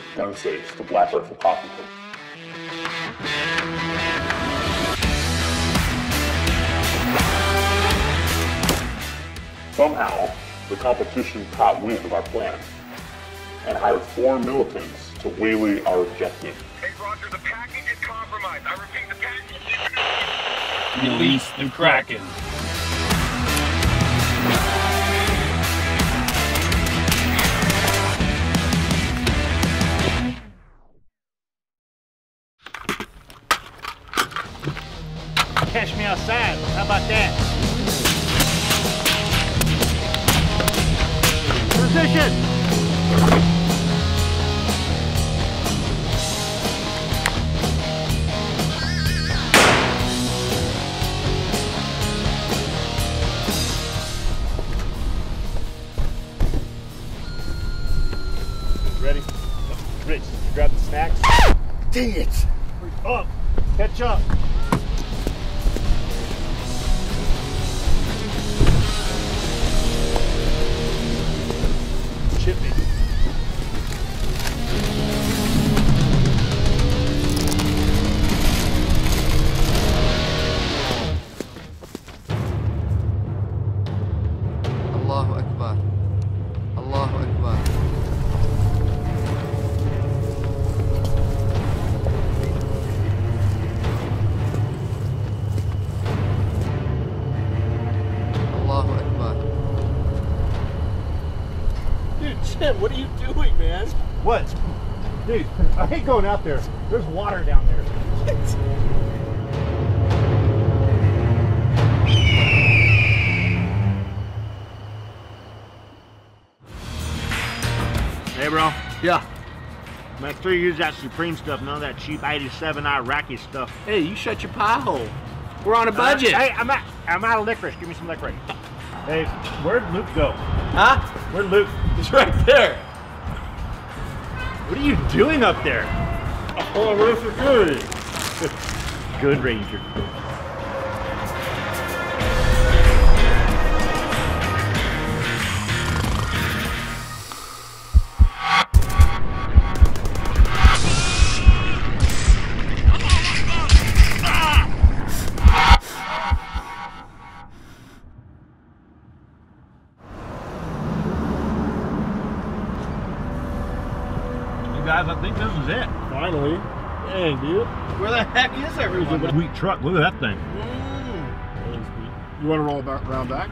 two gun safes to Black Rifle Pocketon. Somehow, the competition caught wind of our plan and hired four militants to waylay our objective. Hey, Roger, the package is compromised. I repeat, the package is... Release the Kraken. Catch me outside. How about that? Position! Ready? Rich, grab the snacks. Dang it! Up! Catch up! Allahu Akbar. Allahu Akbar. Allahu Akbar. Dude, Jim, what are you doing, man? What? Dude, I hate going out there. There's water down there. Yeah. Make sure you use that Supreme stuff, none of that cheap 87 Iraqi stuff. Hey, you shut your pie hole. We're on a budget. Uh, hey, I'm out, I'm out of licorice. Give me some licorice. Hey, where'd Luke go? Huh? Where'd Luke? It's right there. What are you doing up there? Oh, we're security. Good ranger. You guys, I think this is it. Finally. Dang, dude. Where the heck is everyone? Sweet truck. Look at that thing. Mm. You want to roll back, round back?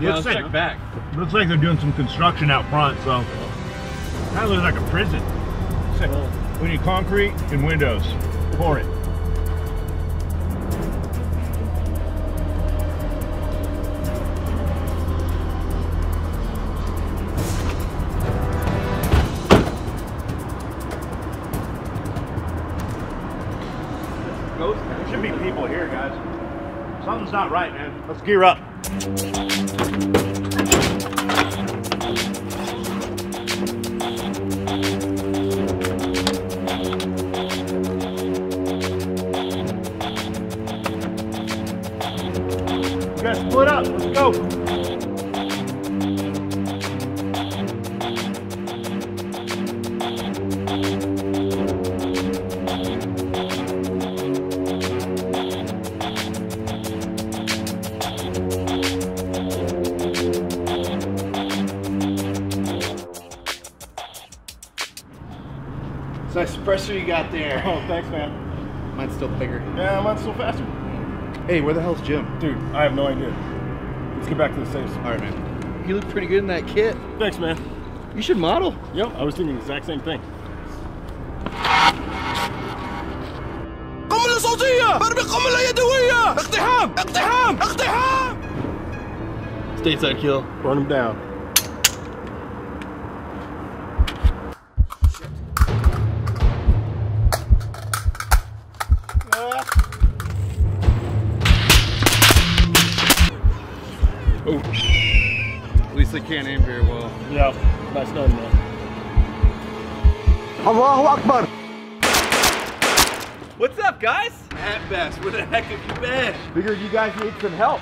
Yeah, let's check back. Looks like they're doing some construction out front, so that looks like a prison. We need concrete and windows. Pour it. There should be people here, guys. Something's not right, man. Let's gear up. It's nice suppressor you got there. Oh, thanks, man. Mine's still bigger. Yeah, mine's still faster. Hey, where the hell's Jim? Dude, I have no idea. Let's get back to the safes. All right, man. You look pretty good in that kit. Thanks, man. You should model. Yep, I was thinking the exact same thing. قنبلة صوتية! برمي قنبلة يدوية! اقتحام! اقتحام! اقتحام! Stateside kill. Burn them down. At least they can't aim very well. Yeah, nice done, man. What's up, guys? Matt Best, where the heck have you been? Figured you guys need some help.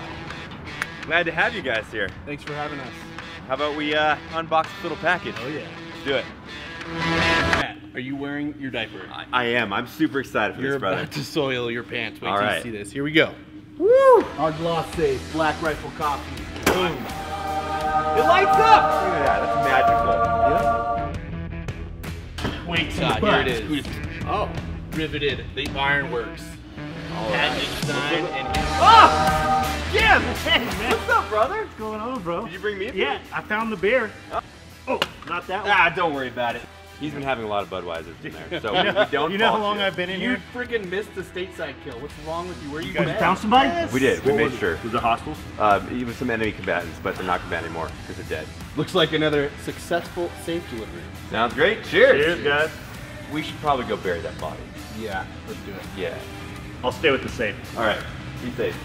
Glad to have you guys here. Thanks for having us. How about we uh, unbox this little package? Oh, yeah. Let's do it. are you wearing your diaper? I am. I'm super excited for You're this, brother. about to soil your pants. Wait All till right. you see this. Here we go. Woo! Our gloss safe Black Rifle coffee. Boom. It lights up. Look at that. That's magical. Wait, shot. Here it is. Oh, riveted. The ironworks. Patent design and Oh, Jim. Hey, man. What's up, brother? What's going on, bro? Did you bring me? a beer? Yeah, I found the beer. Oh, not that one. Ah, don't worry about it. He's been having a lot of Budweisers in there, so we don't. you know how long you. I've been in you here? You freaking missed the stateside kill. What's wrong with you? Where are you, You guys been? found somebody? We did. We What made was it? sure. Was it hostiles? Uh, even some enemy combatants, but they're not combat anymore because they're dead. Looks like another successful safe delivery. Sounds great. Cheers. Cheers, guys. We should probably go bury that body. Yeah, let's do it. Yeah. I'll stay with the safe. All right. Be safe.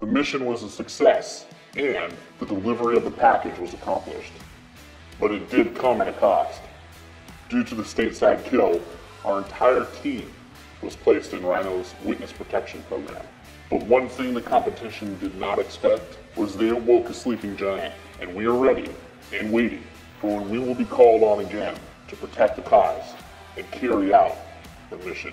The mission was a success, and the delivery of the package was accomplished. But it did come at a cost. Due to the stateside kill, our entire team was placed in Rhino's witness protection program. But one thing the competition did not expect was they awoke a sleeping giant, and we are ready and waiting for when we will be called on again to protect the cause and carry out the mission.